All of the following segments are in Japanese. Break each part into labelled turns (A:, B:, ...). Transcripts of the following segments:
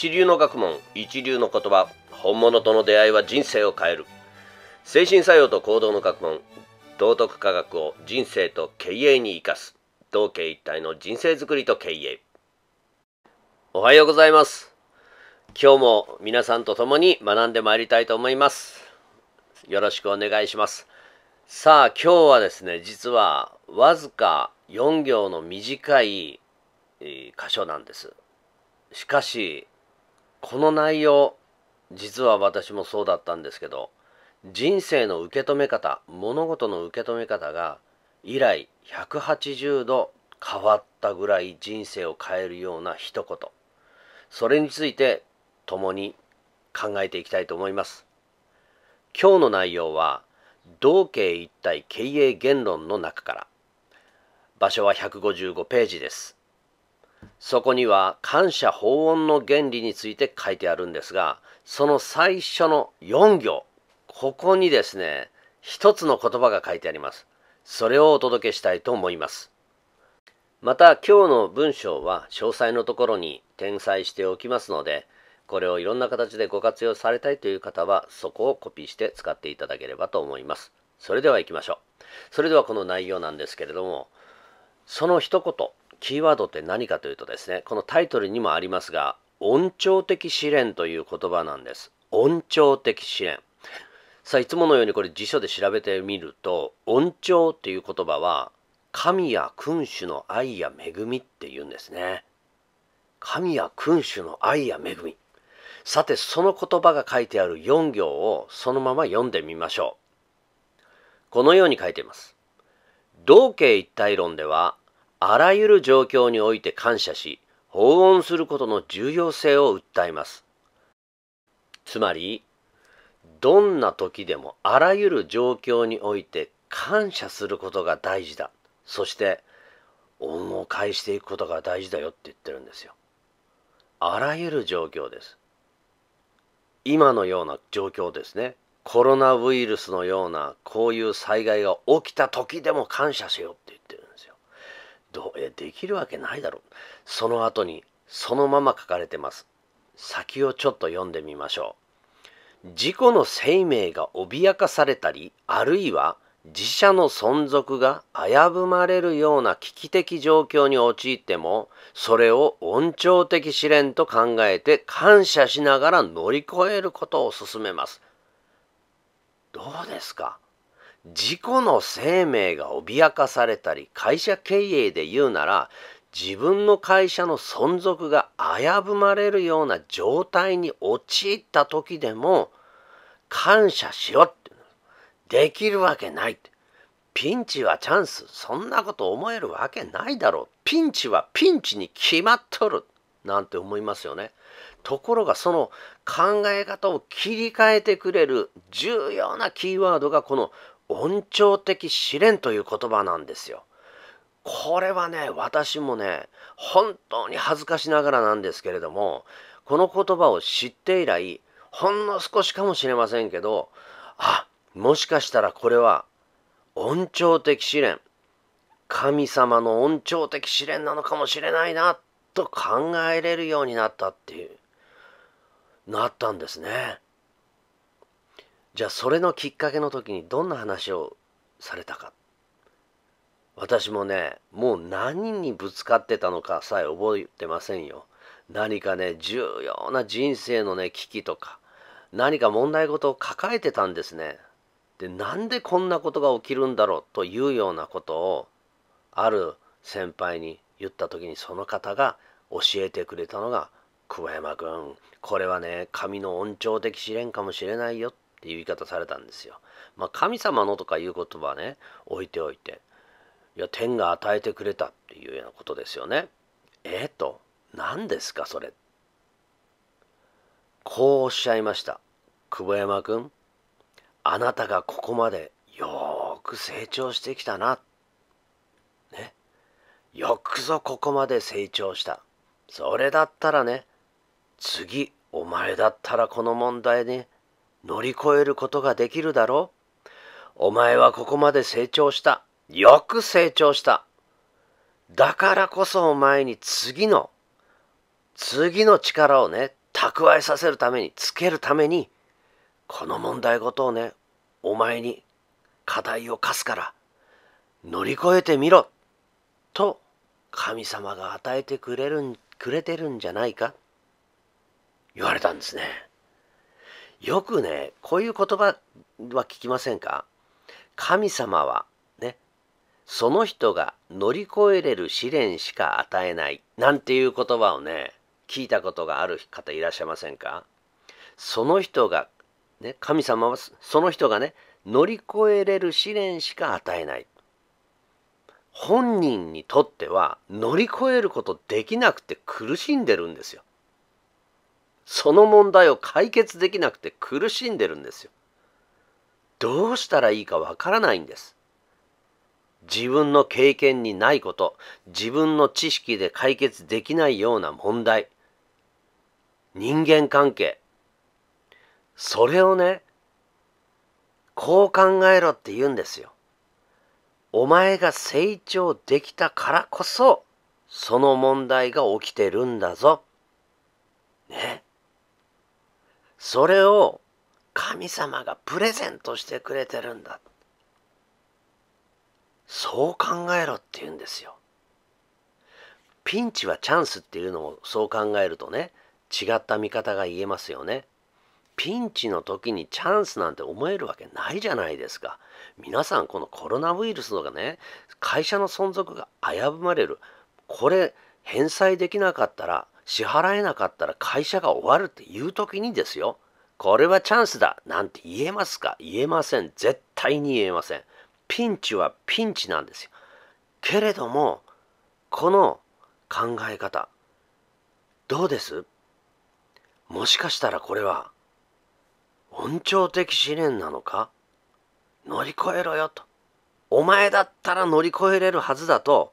A: 一流の学問一流の言葉本物との出会いは人生を変える。精神作用と行動の学問道徳科学を人生と経営に生かす。同系一体の人生づくりと経営。おはようございます。今日も皆さんと共に学んでまいりたいと思います。よろしくお願いします。さあ今日はですね実はわずか4行の短い箇所なんです。しかしこの内容実は私もそうだったんですけど人生の受け止め方物事の受け止め方が以来180度変わったぐらい人生を変えるような一言。それについて共に考えていきたいと思います。今日の内容は同系一体経営言論の中から。場所は155ページです。そこには感謝法恩の原理について書いてあるんですがその最初の4行ここにですね一つの言葉が書いてあります。それをお届けしたいと思います。また今日の文章は詳細のところに転載しておきますのでこれをいろんな形でご活用されたいという方はそこをコピーして使っていただければと思います。それでは行きましょう。それではこの内容なんですけれどもその一言キーワードって何かというとですねこのタイトルにもありますが音調的試練という言葉なんです。音調的試練。さあいつものようにこれ辞書で調べてみると音調っていう言葉は神や君主の愛や恵みって言うんですね。神や君主の愛や恵み。さてその言葉が書いてある4行をそのまま読んでみましょう。このように書いています。同型一体論ではあらゆる状況において感謝し、奉恩することの重要性を訴えます。つまり、どんな時でもあらゆる状況において感謝することが大事だ。そして、恩を返していくことが大事だよって言ってるんですよ。あらゆる状況です。今のような状況ですね。コロナウイルスのようなこういう災害が起きた時でも感謝しよって言ってる。どえできるわけないだろ。うその後にそのまま書かれてます。先をちょっと読んでみましょう。自己の生命が脅かされたりあるいは自社の存続が危ぶまれるような危機的状況に陥ってもそれを恩寵的試練と考えて感謝しながら乗り越えることを進めます。どうですか？自己の生命が脅かされたり会社経営で言うなら自分の会社の存続が危ぶまれるような状態に陥った時でも感謝しろって。できるわけないピンチはチャンス。そんなこと思えるわけないだろう。ピンチはピンチに決まっとる。なんて思いますよね。ところがその考え方を切り替えてくれる重要なキーワードがこの音調的試練という言葉なんですよ。これはね私もね本当に恥ずかしながらなんですけれどもこの言葉を知って以来ほんの少しかもしれませんけどあもしかしたらこれは音調的試練神様の音調的試練なのかもしれないなと考えれるようになったっていうなったんですね。じゃあそれのきっかけの時にどんな話をされたか。私もねもう何にぶつかってたのかさえ覚えてませんよ。何かね重要な人生のね危機とか何か問題事を抱えてたんですね。でなんでこんなことが起きるんだろうというようなことをある先輩に言った時にその方が教えてくれたのが桑山君。これはね神の恩寵的試練かもしれないよっていう言い方されたんですよ。まあ、神様のとかいう言葉はね置いておいていや天が与えてくれたっていうようなことですよね。えっ、と何ですかそれ。こうおっしゃいました。久保山君あなたがここまでよく成長してきたな。ね。よくぞここまで成長した。それだったらね次お前だったらこの問題ね乗り越えることができるだろうお前はここまで成長した。よく成長した。だからこそお前に次の、次の力をね、蓄えさせるためにつけるためにこの問題ごとをねお前に課題を課すから乗り越えてみろと神様が与えてくれるくれてるんじゃないか？言われたんですね。よくねこういう言葉は聞きませんか？神様はねその人が乗り越えれる試練しか与えないなんていう言葉をね聞いたことがある方いらっしゃいませんか？その人がね神様はその人がね乗り越えれる試練しか与えない。本人にとっては乗り越えることできなくて苦しんでるんですよ。その問題を解決できなくて苦しんでるんですよ。どうしたらいいかわからないんです。自分の経験にないこと、自分の知識で解決できないような問題、人間関係、それをね、こう考えろって言うんですよ。お前が成長できたからこそ、その問題が起きてるんだぞ。ね。それを神様がプレゼントしてくれてるんだ。そう考えろって言うんですよ。ピンチはチャンスっていうのをそう考えるとね、違った見方が言えますよね。ピンチの時にチャンスなんて思えるわけないじゃないですか。皆さんこのコロナウイルスのがね会社の存続が危ぶまれるこれ返済できなかったら支払えなかったら会社が終わるっていう時にですよ。これはチャンスだ。なんて言えますか。言えません。絶対に言えません。ピンチはピンチなんですよ。けれどもこの考え方どうです？もしかしたらこれは恩寵的試練なのか？乗り越えろよと。お前だったら乗り越えれるはずだと、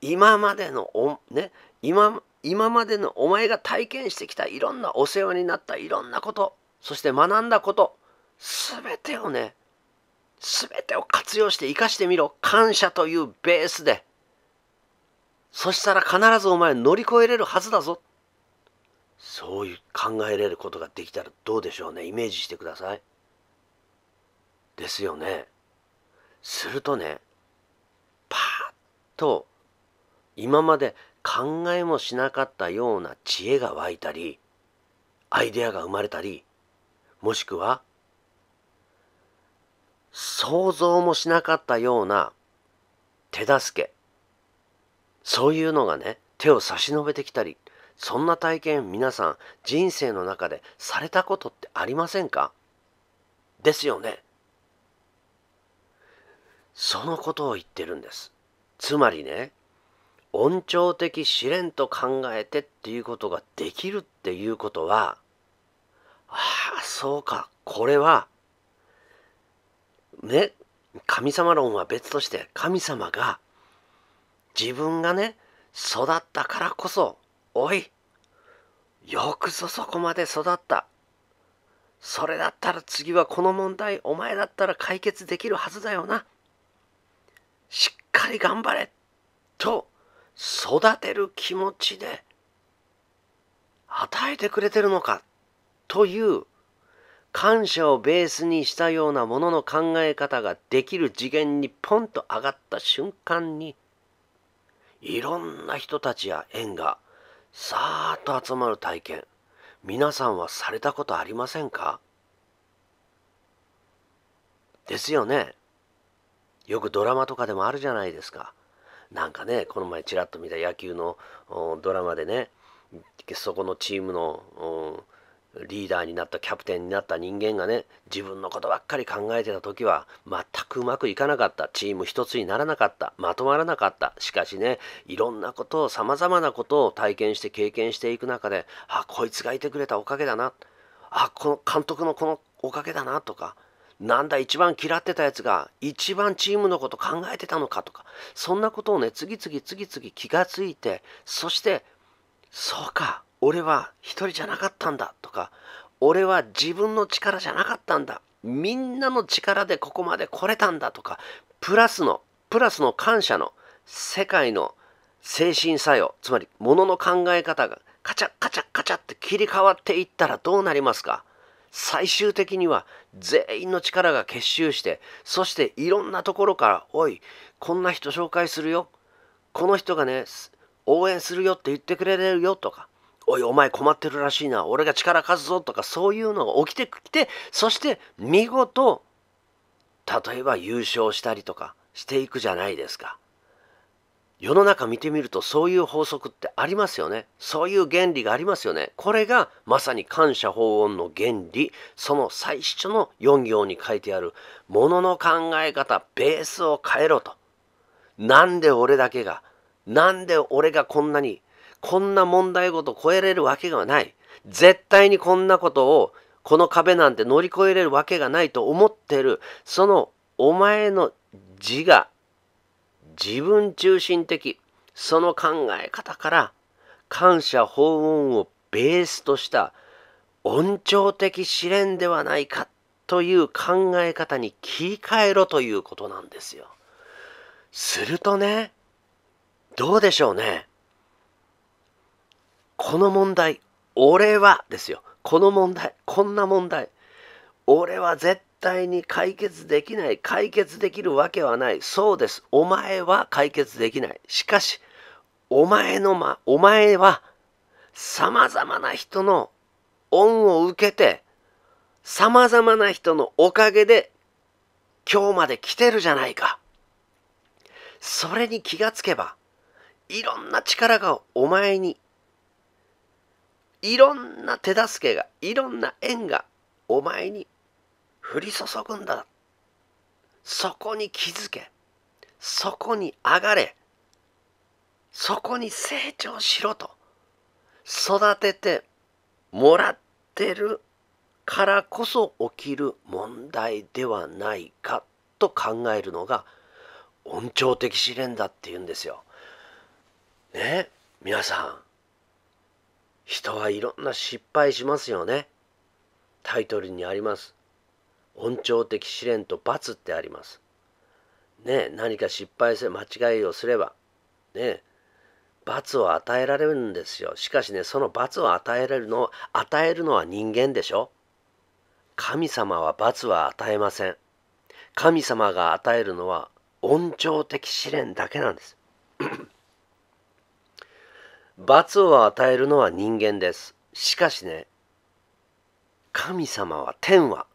A: 今までのお、ね、今、今までのお前が体験してきたいろんなお世話になったいろんなこと、そして学んだこと、すべてをね、すべてを活用して生かしてみろ。感謝というベースで。そしたら必ずお前乗り越えれるはずだぞ。そういう考えれることができたらどうでしょうね。イメージしてください。ですよね。するとね、パーッと今まで考えもしなかったような知恵が湧いたり、アイデアが生まれたり、もしくは想像もしなかったような手助け、そういうのがね、手を差し伸べてきたり、そんな体験皆さん人生の中でされたことってありませんか？ですよね。そのことを言ってるんです。つまりね、恩寵的試練と考えてっていうことができるっていうことは、ああ、そうか、これは、ね、神様論は別として神様が自分がね、育ったからこそ、おい、よくぞそこまで育った。それだったら次はこの問題、お前だったら解決できるはずだよな。しっかり頑張れと育てる気持ちで与えてくれてるのかという感謝をベースにしたようなものの考え方ができる次元にポンと上がった瞬間にいろんな人たちや縁がさーっと集まる体験皆さんはされたことありませんか？ですよね。よくドラマとかでもあるじゃないですか。なんかね、この前ちらっと見た野球のドラマでね、そこのチームのリーダーになったキャプテンになった人間がね自分のことばっかり考えてた時は全くうまくいかなかった。チーム一つにならなかった。まとまらなかった。しかしねいろんなことをさまざまなことを体験して経験していく中であこいつがいてくれたおかげだな。あこの監督のこのおかげだなとかなんだ一番嫌ってたやつが一番チームのこと考えてたのかとかそんなことをね次々次々気がついてそしてそうか俺は一人じゃなかったんだとか俺は自分の力じゃなかったんだみんなの力でここまで来れたんだとかプラスのプラスの感謝の世界の精神作用つまりものの考え方がカチャカチャカチャって切り替わっていったらどうなりますか最終的には全員の力が結集してそしていろんなところから「おいこんな人紹介するよこの人がね応援するよって言ってくれるよ」とか「おいお前困ってるらしいな俺が力貸すぞ」とかそういうのが起きてきてそして見事例えば優勝したりとかしていくじゃないですか。世の中見てみるとそういう法則ってありますよね。そういう原理がありますよね。これがまさに感謝法音の原理、その最初の4行に書いてあるものの考え方、ベースを変えろと。なんで俺だけが、なんで俺がこんなに、こんな問題ごと超えれるわけがない。絶対にこんなことを、この壁なんて乗り越えれるわけがないと思ってる、そのお前の自我、自分中心的その考え方から感謝法恩をベースとした恩寵的試練ではないかという考え方に切り替えろということなんですよ。するとね、どうでしょうね。この問題、俺はですよ。この問題、こんな問題、俺は絶対に解決できない。解決できるわけはない。そうです。お前は解決できない。しかし、お前のま、お前は、様々な人の恩を受けて、様々な人のおかげで、今日まで来てるじゃないか。それに気がつけば、いろんな力がお前に、いろんな手助けが、いろんな縁がお前に降り注ぐんだ。そこに気づけ。そこに上がれ。そこに成長しろと。育ててもらってるからこそ起きる問題ではないかと考えるのが恩寵的試練だって言うんですよ。ね？皆さん人はいろんな失敗しますよね。タイトルにあります。恩寵的試練と罰ってあります。ね何か失敗する間違いをすればね罰を与えられるんですよ。しかしねその罰を与えられるの与えるのは人間でしょ神様は罰は与えません。神様が与えるのは恩寵的試練だけなんです。罰を与えるのは人間です。しかしね神様は天は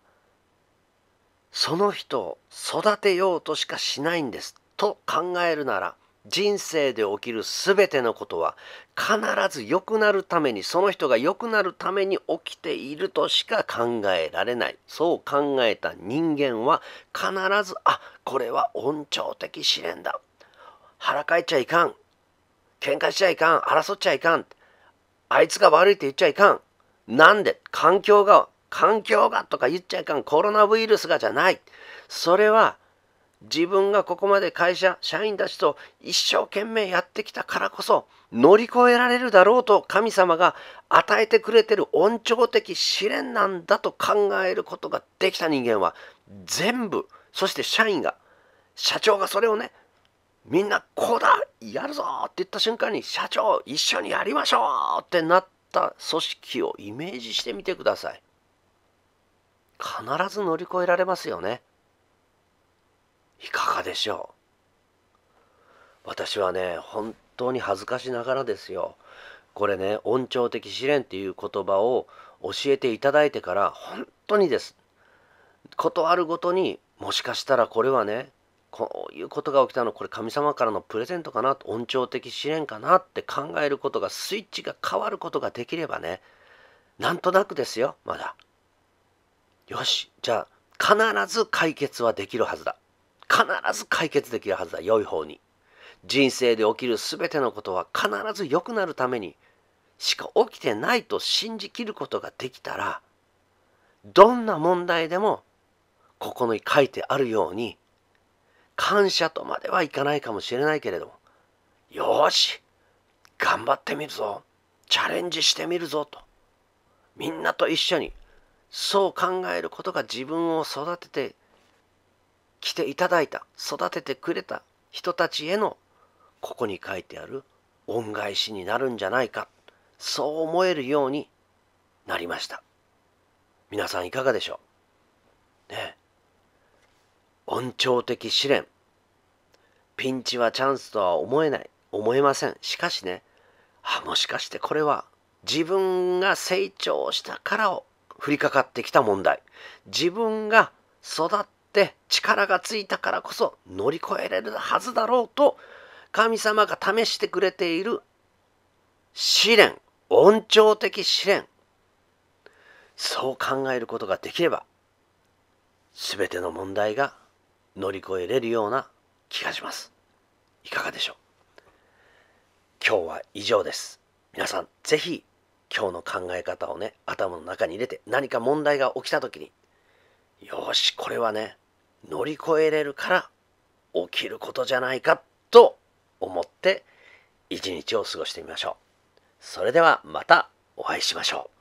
A: その人を育てようとしかしないんですと考えるなら人生で起きる全てのことは必ず良くなるためにその人が良くなるために起きているとしか考えられない。そう考えた人間は必ずあこれは恩寵的試練だ。腹かいちゃいかん。喧嘩しちゃいかん。争っちゃいかん。あいつが悪いって言っちゃいかん。なんで？環境が環境がとか言っちゃいかんコロナウイルスがじゃないそれは自分がここまで会社社員たちと一生懸命やってきたからこそ乗り越えられるだろうと神様が与えてくれてる恩寵的試練なんだと考えることができた人間は全部そして社員が社長がそれをねみんなこうだやるぞって言った瞬間に社長一緒にやりましょうってなった組織をイメージしてみてください。必ず乗り越えられますよね。いかがでしょう。私はね本当に恥ずかしながらですよ。これね恩寵的試練っていう言葉を教えていただいてから本当にです。ことあるごとにもしかしたらこれはねこういうことが起きたのこれ神様からのプレゼントかな恩寵的試練かなって考えることがスイッチが変わることができればねなんとなくですよまだ。よしじゃあ必ず解決はできるはずだ。必ず解決できるはずだ。良い方に。人生で起きる全てのことは必ず良くなるために。しか起きてないと信じきることができたらどんな問題でもここに書いてあるように感謝とまではいかないかもしれないけれどもよし頑張ってみるぞ。チャレンジしてみるぞと。みんなと一緒にそう考えることが自分を育ててきていただいた育ててくれた人たちへのここに書いてある恩返しになるんじゃないかそう思えるようになりました。皆さんいかがでしょう？ね。恩寵的試練。ピンチはチャンスとは思えない。思えません。しかしね。あもしかしてこれは自分が成長したからを降りかかってきた問題。自分が育って力がついたからこそ乗り越えれるはずだろうと神様が試してくれている試練恩寵的試練。そう考えることができれば全ての問題が乗り越えれるような気がします。いかがでしょう？今日は以上です。皆さん是非今日の考え方をね頭の中に入れて何か問題が起きた時によしこれはね乗り越えれるから起きることじゃないかと思って一日を過ごしてみましょう。それではまたお会いしましょう。